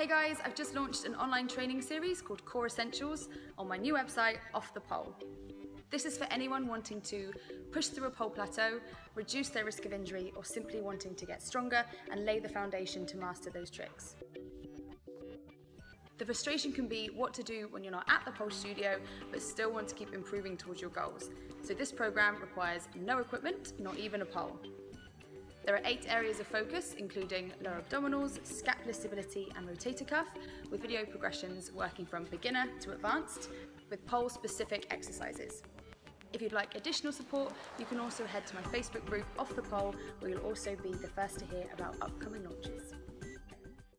Hey guys, I've just launched an online training series called Core Essentials on my new website, Off the Pole. This is for anyone wanting to push through a pole plateau, reduce their risk of injury, or simply wanting to get stronger and lay the foundation to master those tricks. The frustration can be what to do when you're not at the pole studio but still want to keep improving towards your goals. So this program requires no equipment, not even a pole. There are eight areas of focus, including lower abdominals, scapular stability and rotator cuff, with video progressions working from beginner to advanced, with pole-specific exercises. If you'd like additional support, you can also head to my Facebook group Off the Pole, where you'll also be the first to hear about upcoming launches.